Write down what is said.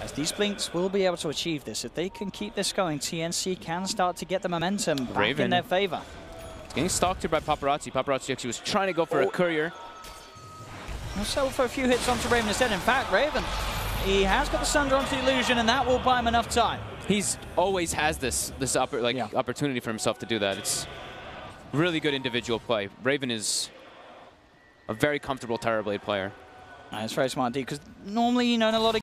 As these Blinks will be able to achieve this. If they can keep this going, TNC can start to get the momentum back in their favor. It's getting stalked here by Paparazzi. Paparazzi actually was trying to go for Oh. a courier. We'll for a few hits onto Raven instead. In fact, Raven, he has got the Sunder onto the illusion, and that will buy him enough time. He's always has this this oppor like Yeah. opportunity for himself to do that. It's really good individual play. Raven is a very comfortable Terrorblade player. That's very smart, because normally, you know, in a lot of